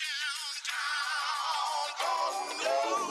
down, down, oh no.